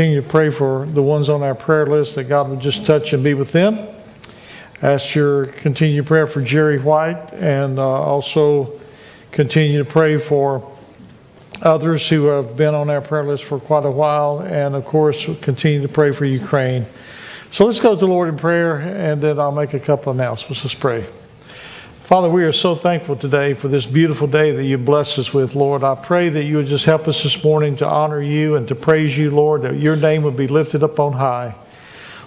continue to pray for the ones on our prayer list that God would just touch and be with them. Ask your continued prayer for Jerry White and uh, also continue to pray for others who have been on our prayer list for quite a while. And of course, continue to pray for Ukraine. So let's go to the Lord in prayer and then I'll make a couple announcements. Let's pray. Father, we are so thankful today for this beautiful day that you blessed us with, Lord. I pray that you would just help us this morning to honor you and to praise you, Lord, that your name would be lifted up on high.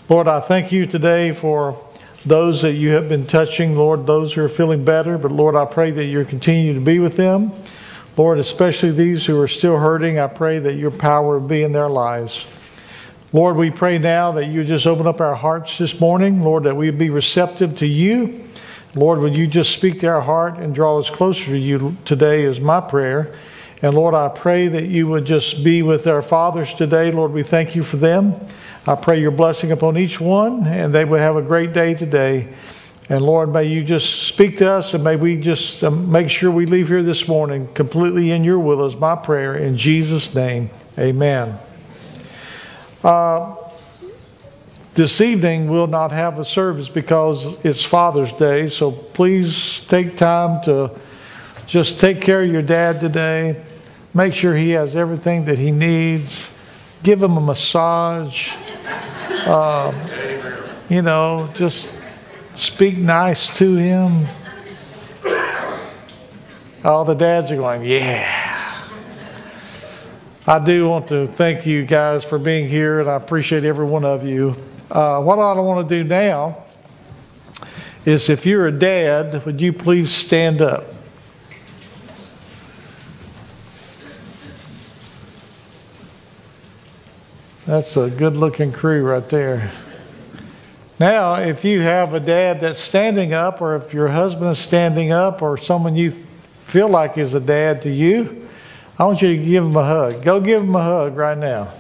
Lord, I thank you today for those that you have been touching, Lord, those who are feeling better. But Lord, I pray that you continue to be with them. Lord, especially these who are still hurting, I pray that your power will be in their lives. Lord, we pray now that you just open up our hearts this morning, Lord, that we would be receptive to you Lord, would you just speak to our heart and draw us closer to you today, is my prayer. And Lord, I pray that you would just be with our fathers today. Lord, we thank you for them. I pray your blessing upon each one, and they would have a great day today. And Lord, may you just speak to us, and may we just um, make sure we leave here this morning completely in your will, is my prayer. In Jesus' name, amen. Uh, this evening we'll not have a service because it's Father's Day, so please take time to just take care of your dad today. Make sure he has everything that he needs. Give him a massage. Um, you know, just speak nice to him. All the dads are going, yeah. I do want to thank you guys for being here, and I appreciate every one of you. Uh, what I want to do now is if you're a dad, would you please stand up? That's a good looking crew right there. Now, if you have a dad that's standing up, or if your husband is standing up, or someone you feel like is a dad to you, I want you to give him a hug. Go give him a hug right now.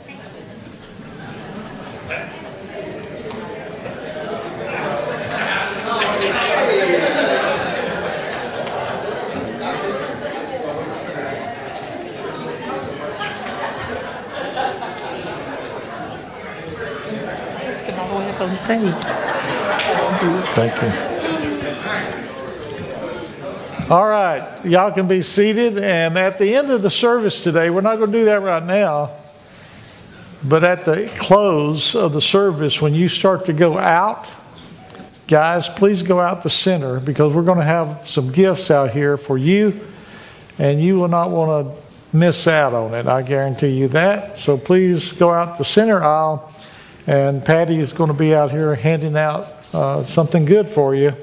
on stage. Thank you. All right, y'all can be seated. And at the end of the service today, we're not going to do that right now, but at the close of the service, when you start to go out, guys, please go out the center because we're going to have some gifts out here for you, and you will not want to miss out on it. I guarantee you that. So please go out the center aisle and Patty is going to be out here handing out uh, something good for you,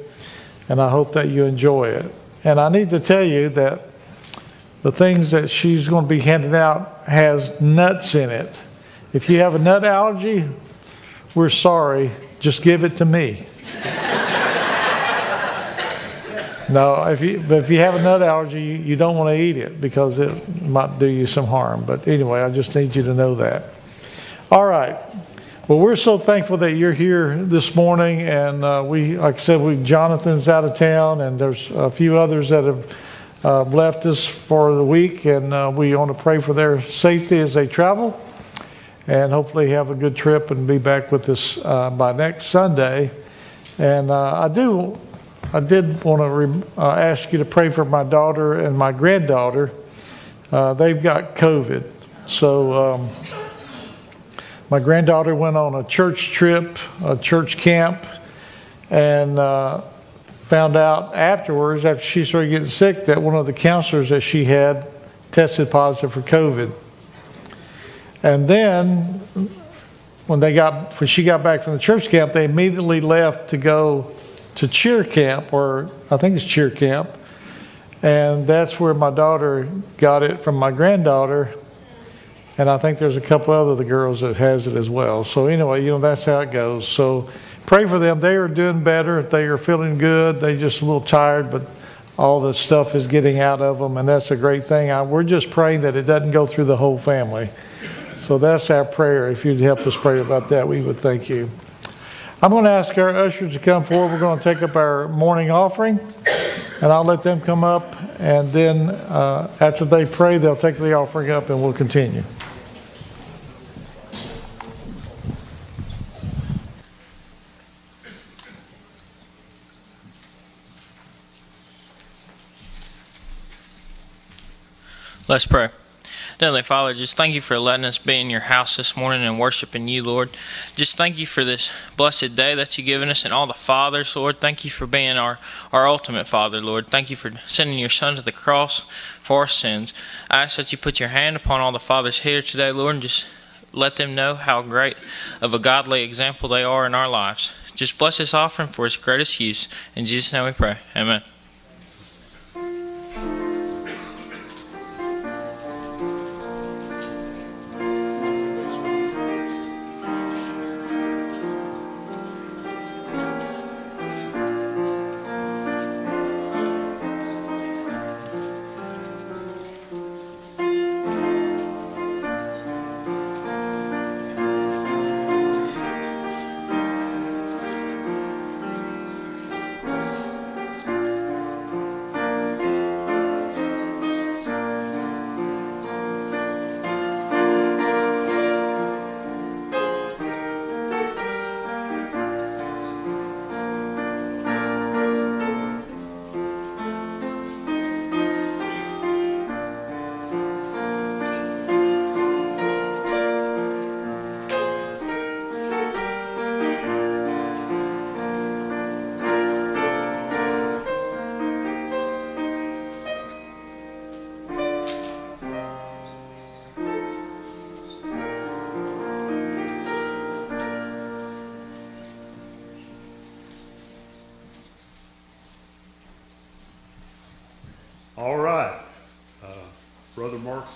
and I hope that you enjoy it. And I need to tell you that the things that she's going to be handing out has nuts in it. If you have a nut allergy, we're sorry. Just give it to me. no, if you, but if you have a nut allergy, you, you don't want to eat it because it might do you some harm. But anyway, I just need you to know that. All right. Well, we're so thankful that you're here this morning, and uh, we, like I said, we Jonathan's out of town, and there's a few others that have uh, left us for the week, and uh, we want to pray for their safety as they travel, and hopefully have a good trip and be back with us uh, by next Sunday. And uh, I do, I did want to re- uh, ask you to pray for my daughter and my granddaughter. they've got COVID, so. Um, my granddaughter went on a church trip, a church camp, and uh, found out afterwards, after she started getting sick, that one of the counselors that she had tested positive for COVID. And then, when they got, when she got back from the church camp, they immediately left to go to cheer camp, or I think it's cheer camp, and that's where my daughter got it from my granddaughter and I think there's a couple other the girls that has it as well. So anyway, you know that's how it goes. So pray for them. They are doing better. They are feeling good. They just a little tired, but all the stuff is getting out of them, and that's a great thing. I, we're just praying that it doesn't go through the whole family. So that's our prayer. If you'd help us pray about that, we would thank you. I'm going to ask our ushers to come forward. We're going to take up our morning offering, and I'll let them come up, and then uh, after they pray, they'll take the offering up, and we'll continue. Let's pray. Heavenly Father, just thank you for letting us be in your house this morning and worshiping you, Lord. Just thank you for this blessed day that you've given us and all the fathers, Lord. Thank you for being our, our ultimate Father, Lord. Thank you for sending your Son to the cross for our sins. I ask that you put your hand upon all the fathers here today, Lord, and just let them know how great of a godly example they are in our lives. Just bless this offering for its greatest use. In Jesus' name we pray. Amen.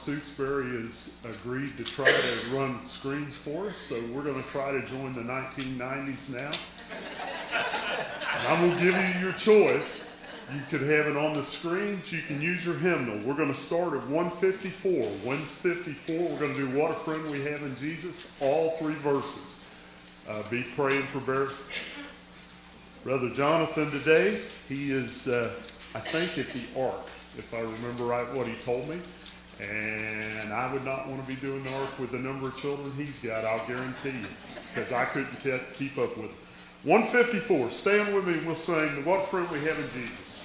Stooksbury has agreed to try to run screens for us, so we're going to try to join the 1990s now. And I'm going to give you your choice. You could have it on the screens. You can use your hymnal. We're going to start at 154. 154, we're going to do What a Friend We Have in Jesus, all three verses. Uh, be praying for. Brother Jonathan today. He is, uh, I think, at the Ark, if I remember right what he told me. And I would not want to be doing the Ark with the number of children he's got, I'll guarantee you, because I couldn't keep up with him. 154, stand with me and we'll sing What a Friend We Have in Jesus.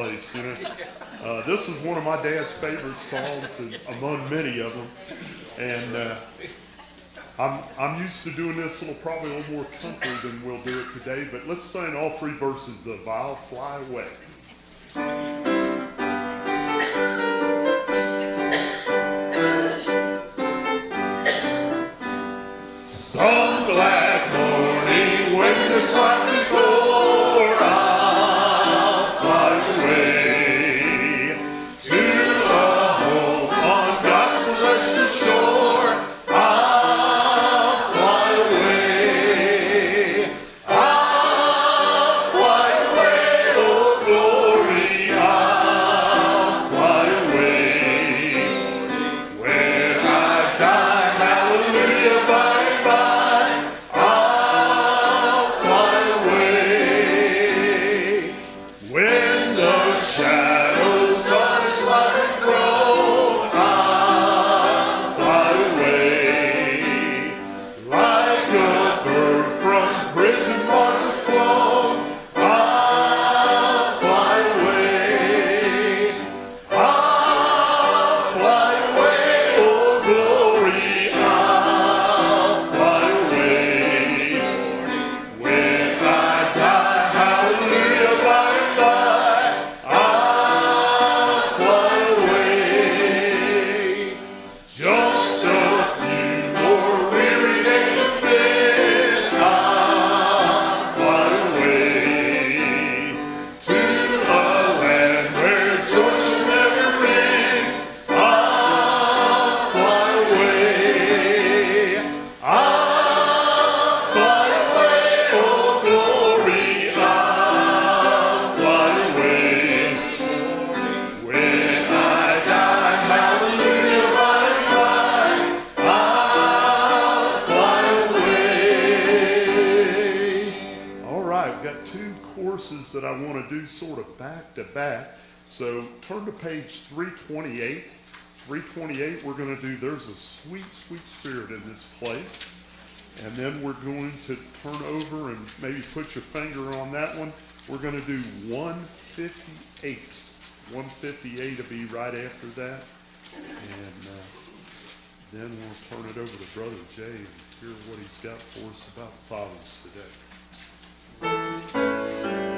place. You know, uh, this was one of my dad's favorite songs, and, among many of them. And uh, I'm I'm used to doing this. a little probably a little more country than we'll do it today. But let's sing all three verses of "I'll Fly Away." Some black morning when the sun your finger on that one. We're going to do 158. 158 will be right after that. And uh, then we'll turn it over to Brother Jay and hear what he's got for us about fathers today.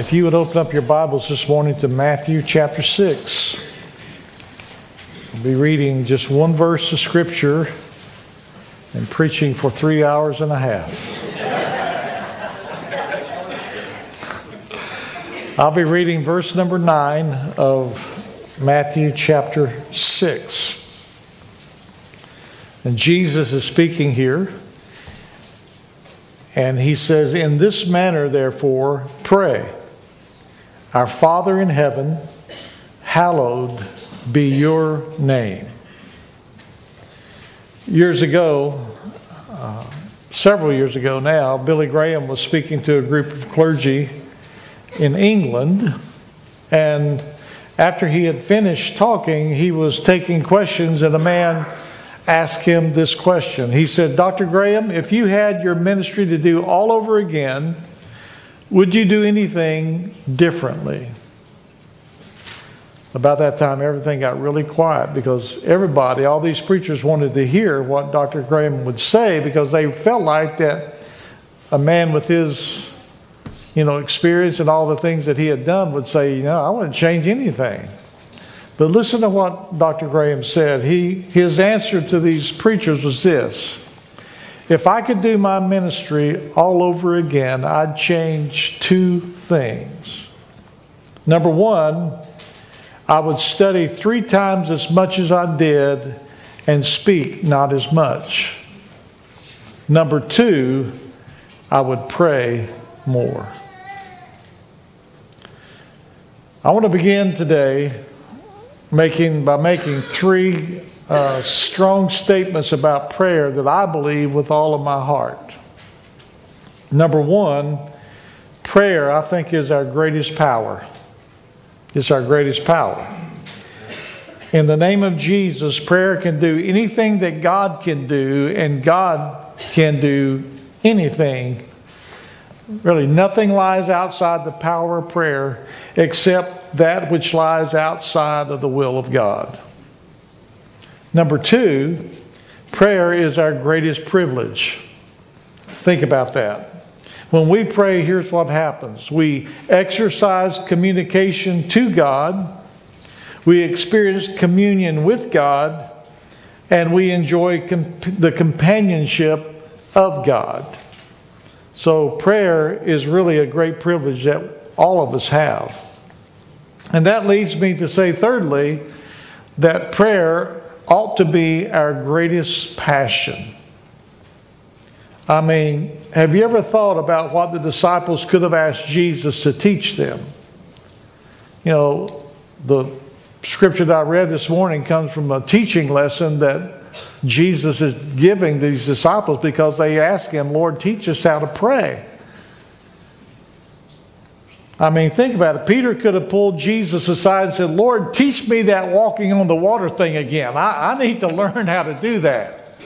If you would open up your Bibles this morning to Matthew chapter 6. We'll be reading just one verse of Scripture and preaching for three hours and a half. I'll be reading verse number 9 of Matthew chapter 6. And Jesus is speaking here. And he says, In this manner, therefore, pray. Our Father in heaven, hallowed be your name. Years ago, uh, several years ago now, Billy Graham was speaking to a group of clergy in England. And after he had finished talking, he was taking questions, and a man asked him this question. He said, Dr. Graham, if you had your ministry to do all over again, would you do anything differently? About that time, everything got really quiet because everybody, all these preachers wanted to hear what Dr. Graham would say because they felt like that a man with his you know, experience and all the things that he had done would say, you know, I wouldn't change anything. But listen to what Dr. Graham said. He, his answer to these preachers was this If I could do my ministry all over again, I'd change two things. Number one, I would study three times as much as I did and speak not as much. Number two, I would pray more. I want to begin today making by making three uh, strong statements about prayer that I believe with all of my heart. Number one, prayer I think is our greatest power. It's our greatest power. In the name of Jesus, prayer can do anything that God can do, and God can do anything Really, nothing lies outside the power of prayer except that which lies outside of the will of God. Number two, prayer is our greatest privilege. Think about that. When we pray, here's what happens we exercise communication to God, we experience communion with God, and we enjoy the companionship of God. So, prayer is really a great privilege that all of us have. And that leads me to say, thirdly, that prayer ought to be our greatest passion. I mean, have you ever thought about what the disciples could have asked Jesus to teach them? You know, the scripture that I read this morning comes from a teaching lesson that Jesus is giving these disciples because they ask him, Lord, teach us how to pray. I mean, think about it. Peter could have pulled Jesus aside and said, Lord, teach me that walking on the water thing again. I, I need to learn how to do that.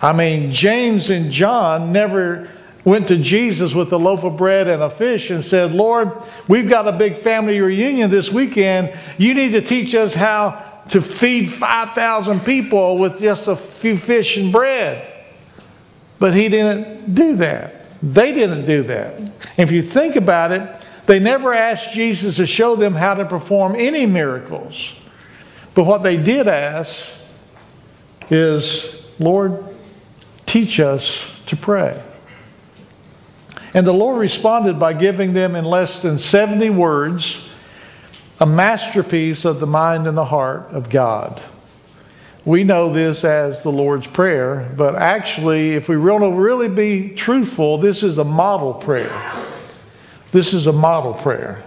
I mean, James and John never went to Jesus with a loaf of bread and a fish and said, Lord, we've got a big family reunion this weekend. You need to teach us how to feed 5,000 people with just a few fish and bread. But he didn't do that. They didn't do that. If you think about it, they never asked Jesus to show them how to perform any miracles. But what they did ask is, Lord, teach us to pray. And the Lord responded by giving them in less than 70 words a masterpiece of the mind and the heart of God. We know this as the Lord's Prayer, but actually, if we want to really be truthful, this is a model prayer. This is a model prayer.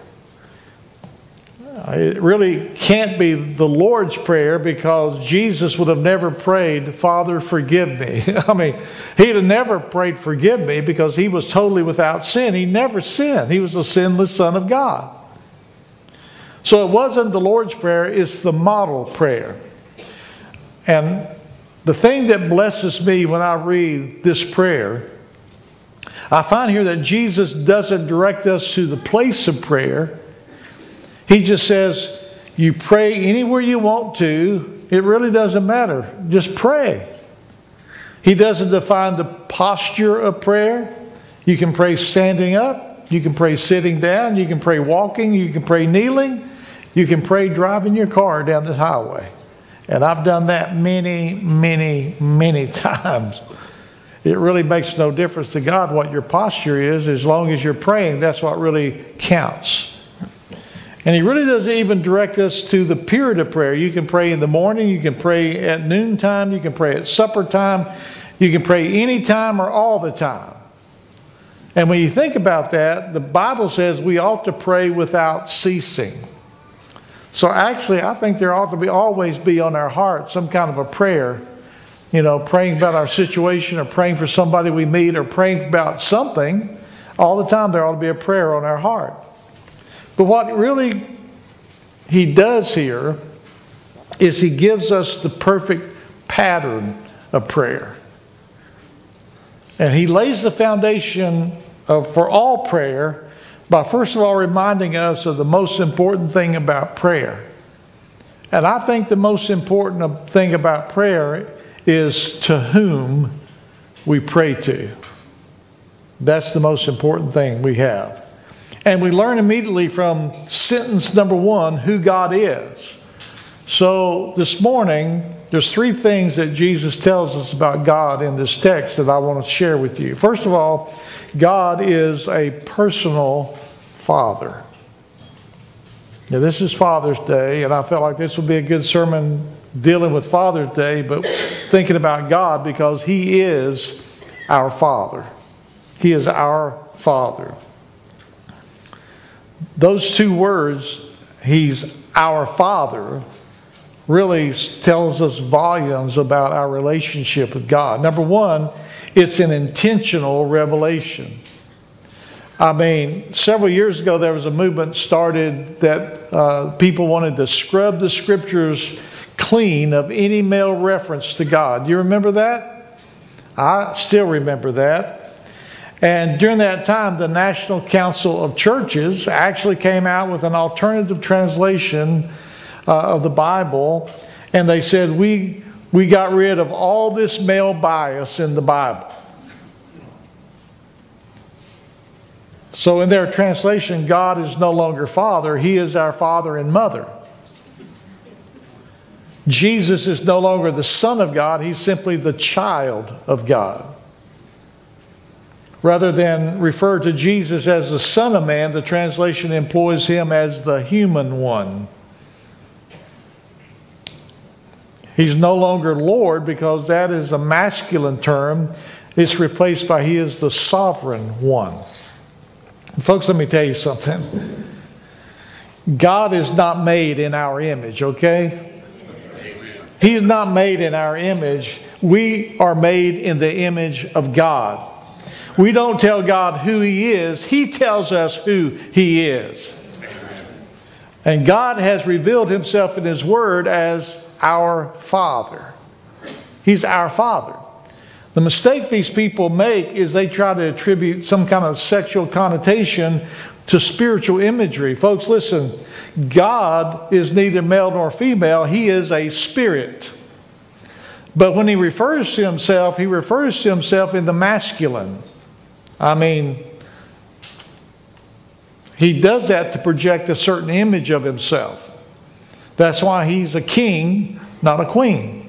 Uh, it really can't be the Lord's Prayer because Jesus would have never prayed, Father, forgive me. I mean, he'd have never prayed, forgive me, because he was totally without sin. He never sinned, he was a sinless Son of God. So it wasn't the Lord's Prayer, it's the model prayer. And the thing that blesses me when I read this prayer, I find here that Jesus doesn't direct us to the place of prayer. He just says, you pray anywhere you want to. It really doesn't matter. Just pray. He doesn't define the posture of prayer. You can pray standing up. You can pray sitting down. You can pray walking. You can pray kneeling. You can pray driving your car down the highway. And I've done that many, many, many times. It really makes no difference to God what your posture is. As long as you're praying, that's what really counts. And he really doesn't even direct us to the period of prayer. You can pray in the morning, you can pray at noontime, you can pray at supper time, you can pray anytime or all the time. And when you think about that, the Bible says we ought to pray without ceasing. So actually, I think there ought to be always be on our heart some kind of a prayer, you know, praying about our situation or praying for somebody we meet or praying about something. All the time, there ought to be a prayer on our heart. But what really he does here is he gives us the perfect pattern of prayer. And he lays the foundation of, for all prayer by first of all reminding us of the most important thing about prayer. And I think the most important thing about prayer is to whom we pray to. That's the most important thing we have. And we learn immediately from sentence number one who God is. So this morning, there's three things that Jesus tells us about God in this text that I want to share with you. First of all, God is a personal father. Now, this is Father's Day, and I felt like this would be a good sermon dealing with Father's Day, but thinking about God because He is our Father. He is our Father. Those two words, He's our Father, really tells us volumes about our relationship with God. Number one, it's an intentional revelation. I mean, several years ago, there was a movement started that uh, people wanted to scrub the scriptures clean of any male reference to God. Do you remember that? I still remember that. And during that time, the National Council of Churches actually came out with an alternative translation uh, of the Bible, and they said, we, we got rid of all this male bias in the Bible. So, in their translation, God is no longer Father, He is our Father and Mother. Jesus is no longer the Son of God, He's simply the child of God. Rather than refer to Jesus as the Son of Man, the translation employs Him as the human one. He's no longer Lord because that is a masculine term. It's replaced by He is the sovereign one. Folks, let me tell you something. God is not made in our image, okay? He's not made in our image. We are made in the image of God. We don't tell God who He is, He tells us who He is. And God has revealed Himself in His Word as our Father. He's our Father. The mistake these people make is they try to attribute some kind of sexual connotation to spiritual imagery. Folks, listen, God is neither male nor female, He is a spirit. But when He refers to Himself, He refers to Himself in the masculine. I mean, He does that to project a certain image of Himself. That's why He's a king, not a queen.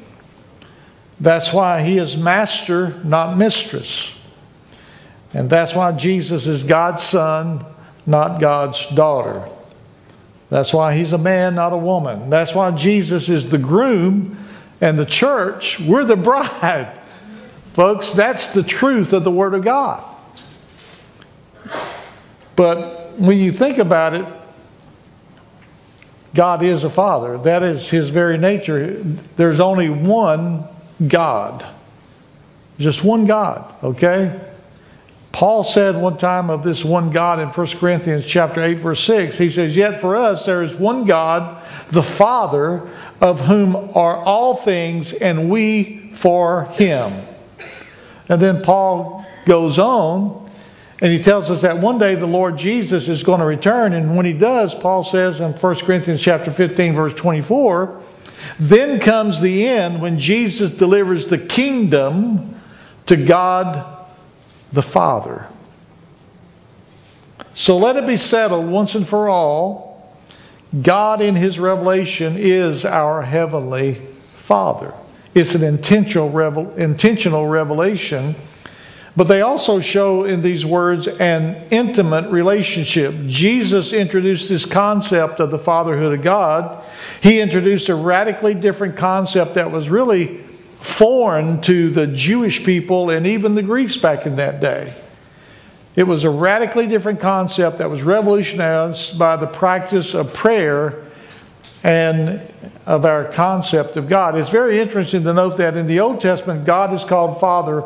That's why he is master, not mistress. And that's why Jesus is God's son, not God's daughter. That's why he's a man, not a woman. That's why Jesus is the groom And the church, we're the bride. Folks, that's the truth of the Word of God. But when you think about it, God is a father. That is his very nature. There's only one God. Just one God, okay? Paul said one time of this one God in 1 Corinthians chapter 8 verse 6. He says, "Yet for us there is one God, the Father, of whom are all things and we for him." And then Paul goes on and he tells us that one day the Lord Jesus is going to return. And when he does, Paul says in 1 Corinthians chapter 15, verse 24, then comes the end when Jesus delivers the kingdom to God the Father. So let it be settled once and for all God in his revelation is our heavenly Father. It's an intentional, revel- intentional revelation but they also show in these words an intimate relationship. Jesus introduced this concept of the fatherhood of God. He introduced a radically different concept that was really foreign to the Jewish people and even the Greeks back in that day. It was a radically different concept that was revolutionized by the practice of prayer and of our concept of God. It's very interesting to note that in the Old Testament, God is called Father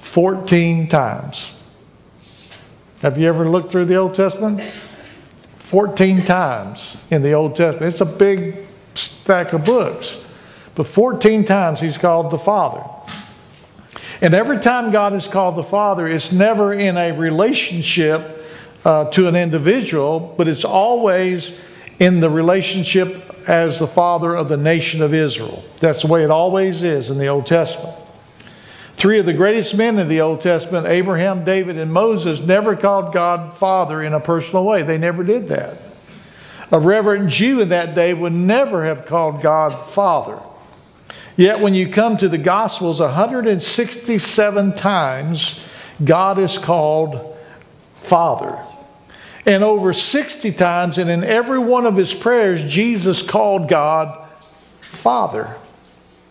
14 times. Have you ever looked through the Old Testament? 14 times in the Old Testament. It's a big stack of books. But 14 times he's called the Father. And every time God is called the Father, it's never in a relationship uh, to an individual, but it's always in the relationship as the Father of the nation of Israel. That's the way it always is in the Old Testament. Three of the greatest men in the Old Testament, Abraham, David, and Moses, never called God Father in a personal way. They never did that. A reverent Jew in that day would never have called God Father. Yet when you come to the Gospels, 167 times God is called Father. And over 60 times, and in every one of his prayers, Jesus called God Father.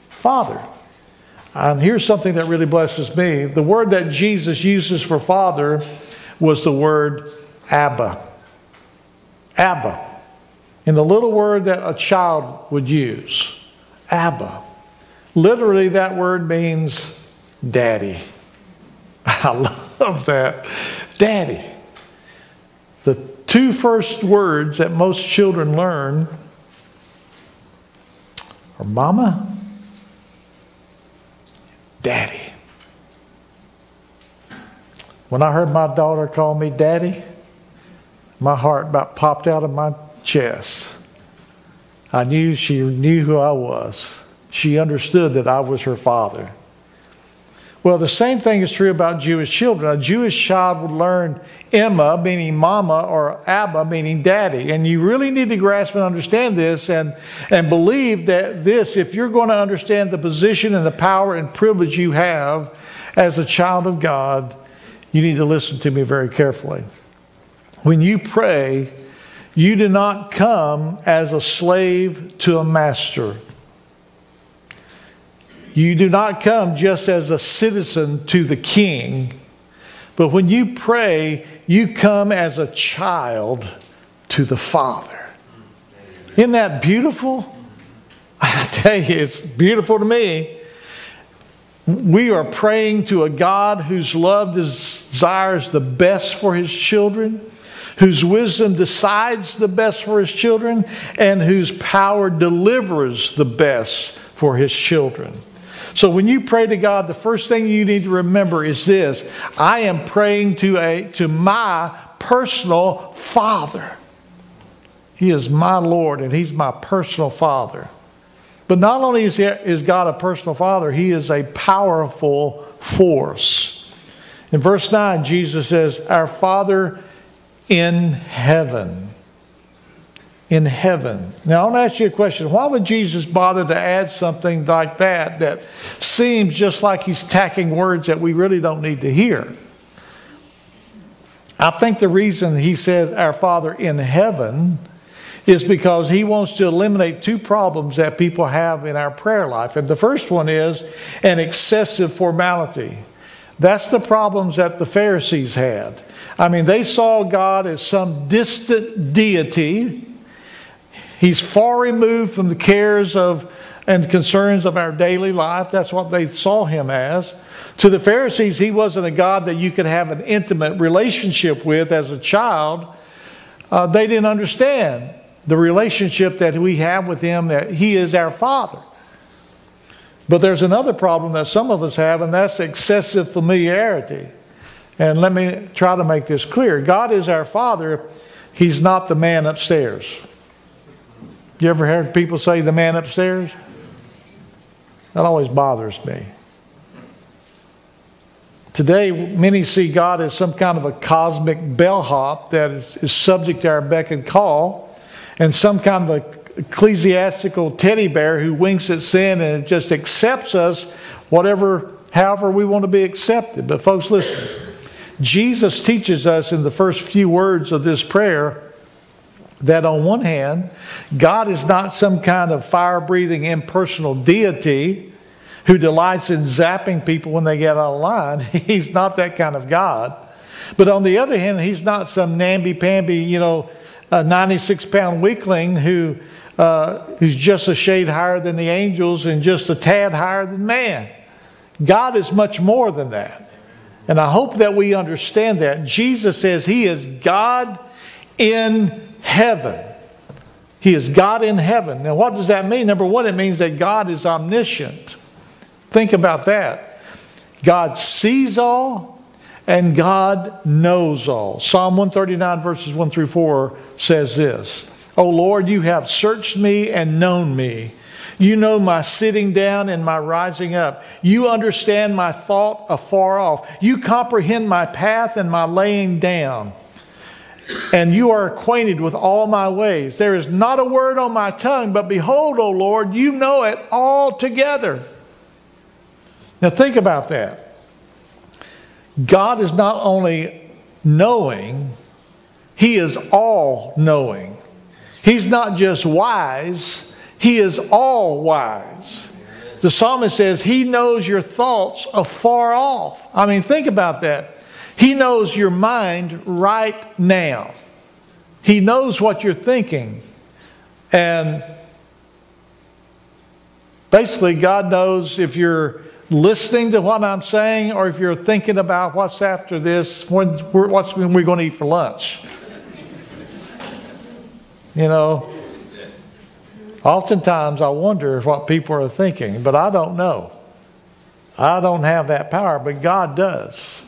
Father. And here's something that really blesses me. The word that Jesus uses for father was the word Abba. Abba. In the little word that a child would use. Abba. Literally, that word means daddy. I love that. Daddy. The two first words that most children learn are mama Daddy. When I heard my daughter call me Daddy, my heart about popped out of my chest. I knew she knew who I was. She understood that I was her father. Well, the same thing is true about Jewish children. A Jewish child would learn Emma, meaning mama, or Abba, meaning daddy. And you really need to grasp and understand this and, and believe that this, if you're going to understand the position and the power and privilege you have as a child of God, you need to listen to me very carefully. When you pray, you do not come as a slave to a master. You do not come just as a citizen to the king, but when you pray, you come as a child to the Father. Isn't that beautiful? I tell you, it's beautiful to me. We are praying to a God whose love desires the best for his children, whose wisdom decides the best for his children, and whose power delivers the best for his children. So when you pray to God, the first thing you need to remember is this I am praying to, a, to my personal Father. He is my Lord and He's my personal Father. But not only is, he, is God a personal Father, He is a powerful force. In verse 9, Jesus says, Our Father in heaven in heaven. Now, I want to ask you a question. Why would Jesus bother to add something like that that seems just like he's tacking words that we really don't need to hear? I think the reason he says our Father in heaven is because he wants to eliminate two problems that people have in our prayer life. And the first one is an excessive formality. That's the problems that the Pharisees had. I mean, they saw God as some distant deity. He's far removed from the cares of and concerns of our daily life. That's what they saw him as. To the Pharisees, he wasn't a God that you could have an intimate relationship with as a child. Uh, they didn't understand the relationship that we have with him, that he is our Father. But there's another problem that some of us have, and that's excessive familiarity. And let me try to make this clear God is our Father, He's not the man upstairs. You ever heard people say the man upstairs? That always bothers me. Today, many see God as some kind of a cosmic bellhop that is, is subject to our beck and call, and some kind of a ecclesiastical teddy bear who winks at sin and just accepts us whatever, however we want to be accepted. But, folks, listen. Jesus teaches us in the first few words of this prayer that on one hand, God is not some kind of fire breathing impersonal deity who delights in zapping people when they get out of line. He's not that kind of God. But on the other hand, He's not some namby pamby, you know, 96 pound weakling who, uh, who's just a shade higher than the angels and just a tad higher than man. God is much more than that. And I hope that we understand that. Jesus says He is God in heaven. He is God in heaven. Now, what does that mean? Number one, it means that God is omniscient. Think about that. God sees all and God knows all. Psalm 139, verses 1 through 4 says this O Lord, you have searched me and known me. You know my sitting down and my rising up. You understand my thought afar off. You comprehend my path and my laying down and you are acquainted with all my ways. There is not a word on my tongue, but behold, O Lord, you know it all together. Now think about that. God is not only knowing, He is all knowing. He's not just wise, He is all wise. The psalmist says, He knows your thoughts afar off. I mean, think about that. He knows your mind right now. He knows what you're thinking. And basically, God knows if you're listening to what I'm saying or if you're thinking about what's after this, when, what's when we're going to eat for lunch. You know, oftentimes I wonder what people are thinking, but I don't know. I don't have that power, but God does.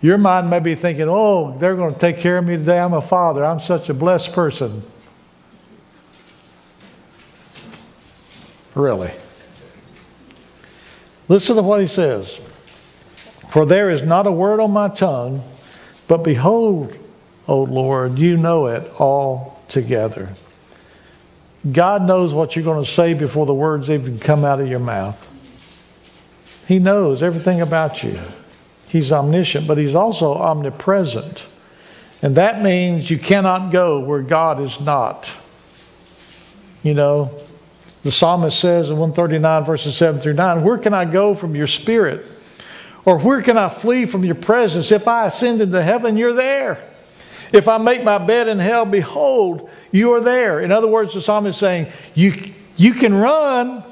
Your mind may be thinking, oh, they're going to take care of me today. I'm a father. I'm such a blessed person. Really. Listen to what he says. For there is not a word on my tongue, but behold, O Lord, you know it all together. God knows what you're going to say before the words even come out of your mouth. He knows everything about you. He's omniscient, but he's also omnipresent. And that means you cannot go where God is not. You know, the psalmist says in 139, verses 7 through 9, Where can I go from your spirit? Or where can I flee from your presence? If I ascend into heaven, you're there. If I make my bed in hell, behold, you are there. In other words, the psalmist is saying, you, you can run,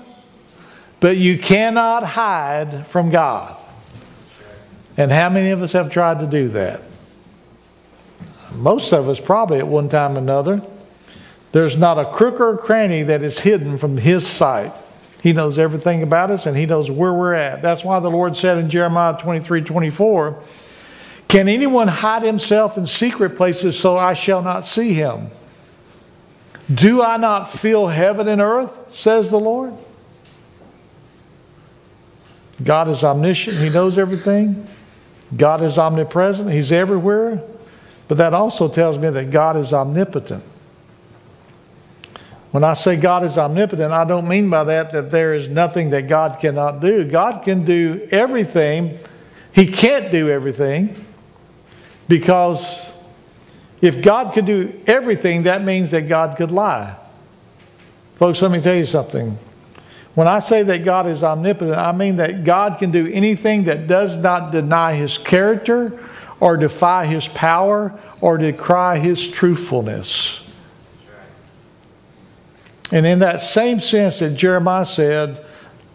but you cannot hide from God. And how many of us have tried to do that? Most of us probably at one time or another. There's not a crook or a cranny that is hidden from His sight. He knows everything about us and He knows where we're at. That's why the Lord said in Jeremiah 23 24, Can anyone hide himself in secret places so I shall not see him? Do I not feel heaven and earth, says the Lord? God is omniscient, He knows everything. God is omnipresent, He's everywhere, but that also tells me that God is omnipotent. When I say God is omnipotent, I don't mean by that that there is nothing that God cannot do. God can do everything. He can't do everything because If God could do everything, that means that God could lie. Folks, let me tell you something. When I say that God is omnipotent, I mean that God can do anything that does not deny his character or defy his power or decry his truthfulness. And in that same sense that Jeremiah said,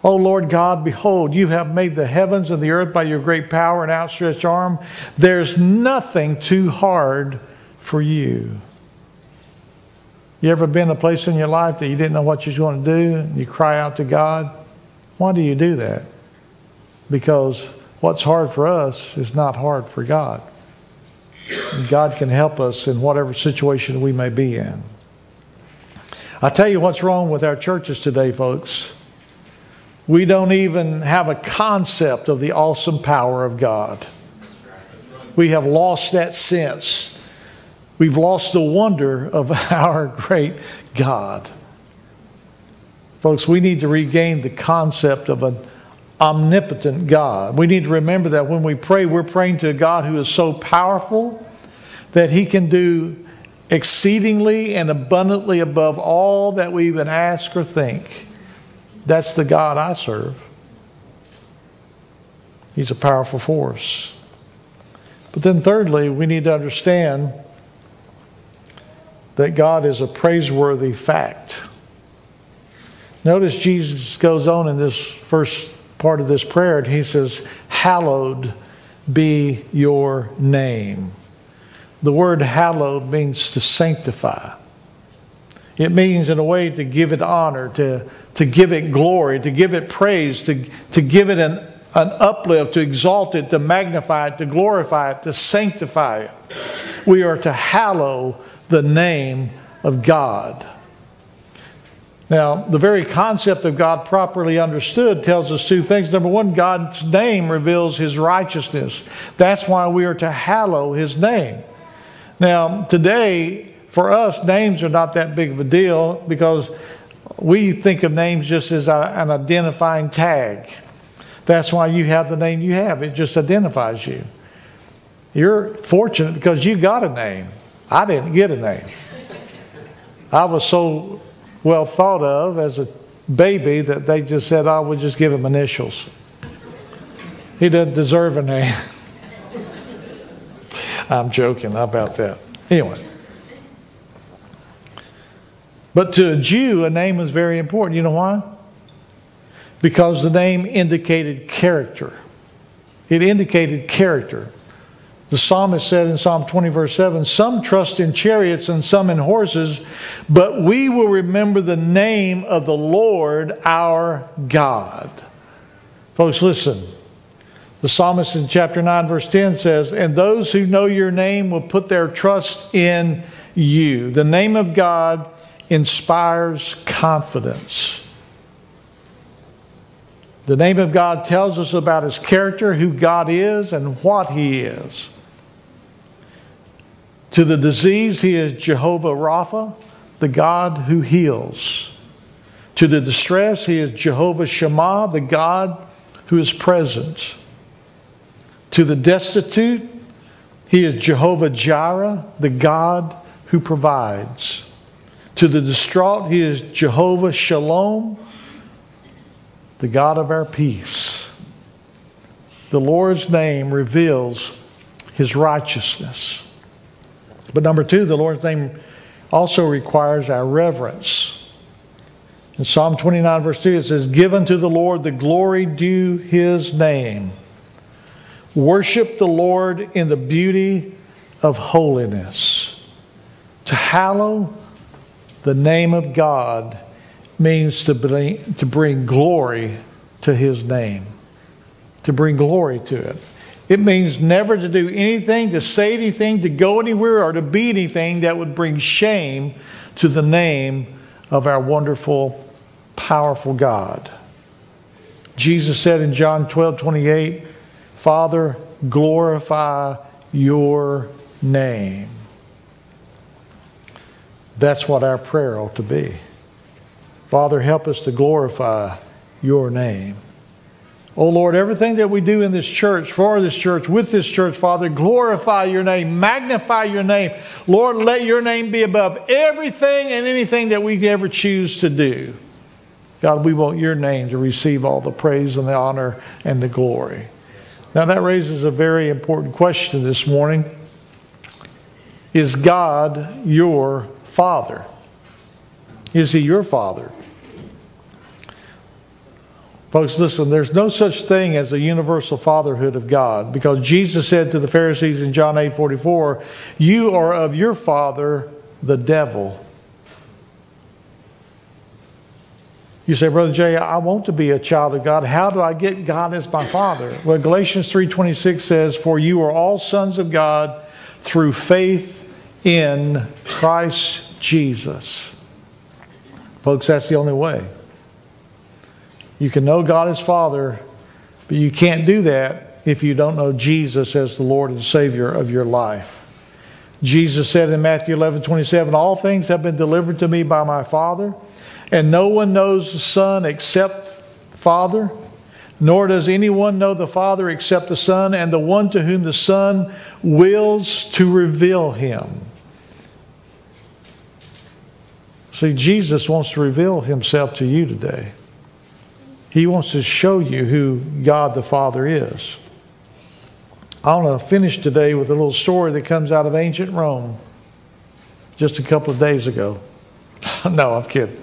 O Lord God, behold, you have made the heavens and the earth by your great power and outstretched arm. There's nothing too hard for you. You ever been a place in your life that you didn't know what you was going to do? And you cry out to God? Why do you do that? Because what's hard for us is not hard for God. God can help us in whatever situation we may be in. I tell you what's wrong with our churches today, folks. We don't even have a concept of the awesome power of God. We have lost that sense. We've lost the wonder of our great God. Folks, we need to regain the concept of an omnipotent God. We need to remember that when we pray, we're praying to a God who is so powerful that he can do exceedingly and abundantly above all that we even ask or think. That's the God I serve. He's a powerful force. But then, thirdly, we need to understand that God is a praiseworthy fact. Notice Jesus goes on in this first part of this prayer and he says, Hallowed be your name. The word hallowed means to sanctify. It means, in a way, to give it honor, to, to give it glory, to give it praise, to, to give it an, an uplift, to exalt it, to magnify it, to glorify it, to sanctify it. We are to hallow the name of God. Now, the very concept of God properly understood tells us two things. Number one, God's name reveals his righteousness. That's why we are to hallow his name. Now, today, for us, names are not that big of a deal because we think of names just as a, an identifying tag. That's why you have the name you have, it just identifies you. You're fortunate because you got a name. I didn't get a name. I was so well thought of as a baby that they just said, oh, I would just give him initials. He doesn't deserve a name. I'm joking about that. Anyway. But to a Jew, a name was very important. You know why? Because the name indicated character. It indicated character. The psalmist said in Psalm 20, verse 7 Some trust in chariots and some in horses, but we will remember the name of the Lord our God. Folks, listen. The psalmist in chapter 9, verse 10 says, And those who know your name will put their trust in you. The name of God inspires confidence. The name of God tells us about his character, who God is, and what he is. To the disease, he is Jehovah Rapha, the God who heals. To the distress, he is Jehovah Shammah, the God who is present. To the destitute, he is Jehovah Jireh, the God who provides. To the distraught, he is Jehovah Shalom, the God of our peace. The Lord's name reveals his righteousness. But number two, the Lord's name also requires our reverence. In Psalm 29, verse 2, it says, Give unto the Lord the glory due his name. Worship the Lord in the beauty of holiness. To hallow the name of God means to bring, to bring glory to his name, to bring glory to it. It means never to do anything, to say anything, to go anywhere, or to be anything that would bring shame to the name of our wonderful, powerful God. Jesus said in John 12 28, Father, glorify your name. That's what our prayer ought to be. Father, help us to glorify your name. Oh Lord, everything that we do in this church, for this church, with this church, Father, glorify your name, magnify your name. Lord, let your name be above everything and anything that we ever choose to do. God, we want your name to receive all the praise and the honor and the glory. Now, that raises a very important question this morning Is God your Father? Is He your Father? Folks, listen, there's no such thing as a universal fatherhood of God because Jesus said to the Pharisees in John 8 44, You are of your father, the devil. You say, Brother Jay, I want to be a child of God. How do I get God as my father? Well, Galatians 3:26 says, For you are all sons of God through faith in Christ Jesus. Folks, that's the only way. You can know God as Father, but you can't do that if you don't know Jesus as the Lord and Savior of your life. Jesus said in Matthew 11 27, All things have been delivered to me by my Father, and no one knows the Son except Father, nor does anyone know the Father except the Son, and the one to whom the Son wills to reveal him. See, Jesus wants to reveal himself to you today. He wants to show you who God the Father is. I want to finish today with a little story that comes out of ancient Rome just a couple of days ago. no, I'm kidding.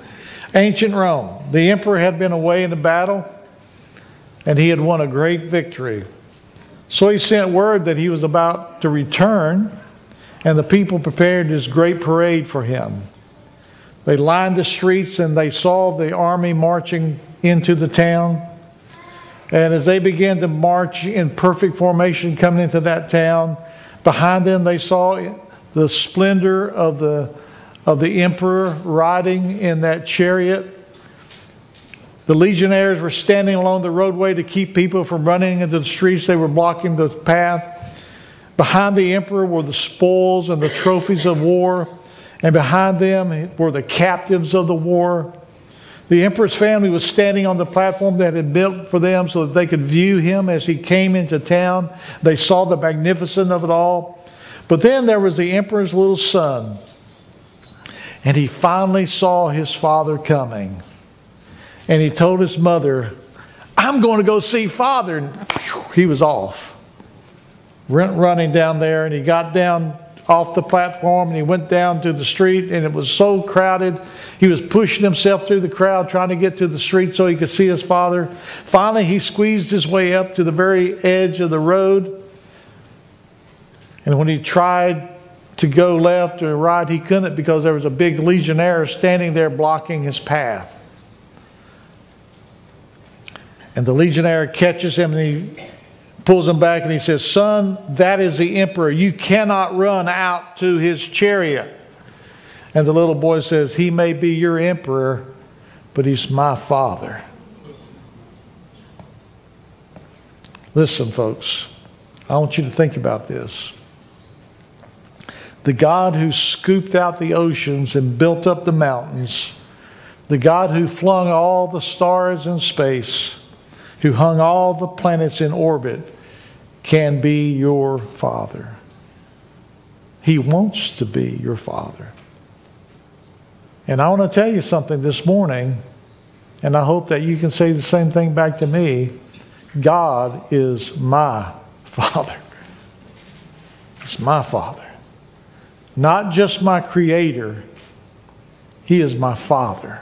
Ancient Rome. The emperor had been away in a battle and he had won a great victory. So he sent word that he was about to return, and the people prepared this great parade for him. They lined the streets and they saw the army marching into the town. And as they began to march in perfect formation coming into that town, behind them they saw the splendor of the, of the emperor riding in that chariot. The legionnaires were standing along the roadway to keep people from running into the streets. They were blocking the path. Behind the emperor were the spoils and the trophies of war, and behind them were the captives of the war. The emperor's family was standing on the platform that had been built for them so that they could view him as he came into town. They saw the magnificence of it all. But then there was the emperor's little son, and he finally saw his father coming. And he told his mother, I'm going to go see father. And he was off, running down there, and he got down off the platform and he went down to the street and it was so crowded. He was pushing himself through the crowd trying to get to the street so he could see his father. Finally, he squeezed his way up to the very edge of the road. And when he tried to go left or right, he couldn't because there was a big legionnaire standing there blocking his path. And the legionnaire catches him and he pulls him back and he says, Son, that is the emperor. You cannot run out to his chariot. And the little boy says, He may be your emperor, but he's my father. Listen, folks, I want you to think about this. The God who scooped out the oceans and built up the mountains, the God who flung all the stars in space, who hung all the planets in orbit, can be your father. He wants to be your father. And I want to tell you something this morning, and I hope that you can say the same thing back to me. God is my father. It's my father. Not just my creator, he is my father.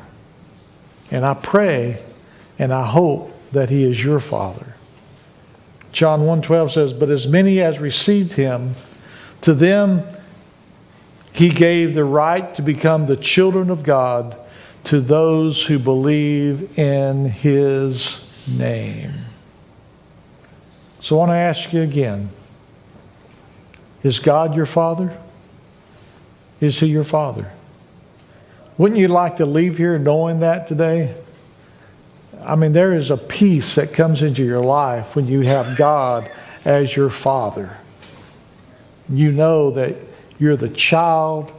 And I pray and I hope that he is your father. John 1:12 says, "But as many as received him, to them he gave the right to become the children of God to those who believe in his name." So I want to ask you again, is God your father? Is he your father? Wouldn't you like to leave here knowing that today? I mean, there is a peace that comes into your life when you have God as your Father. You know that you're the child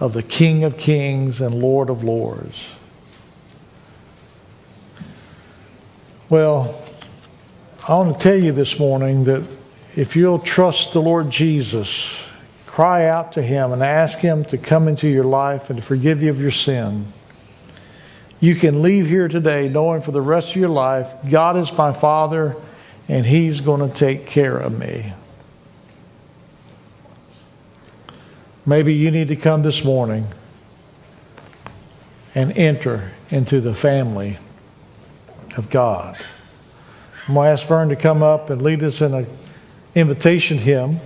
of the King of Kings and Lord of Lords. Well, I want to tell you this morning that if you'll trust the Lord Jesus, cry out to Him and ask Him to come into your life and to forgive you of your sin, you can leave here today knowing for the rest of your life, God is my Father and He's going to take care of me. Maybe you need to come this morning and enter into the family of God. I'm going to ask Vern to come up and lead us in an invitation hymn.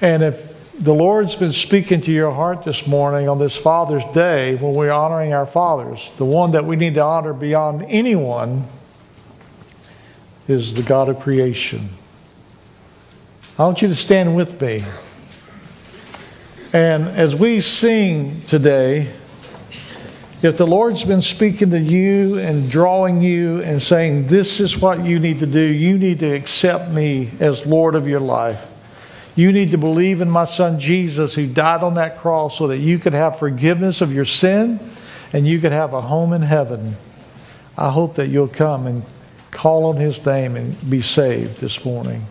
And if the Lord's been speaking to your heart this morning on this Father's Day when we're honoring our fathers, the one that we need to honor beyond anyone is the God of creation. I want you to stand with me. And as we sing today, if the Lord's been speaking to you and drawing you and saying, This is what you need to do, you need to accept me as Lord of your life. You need to believe in my son Jesus who died on that cross so that you could have forgiveness of your sin and you could have a home in heaven. I hope that you'll come and call on his name and be saved this morning.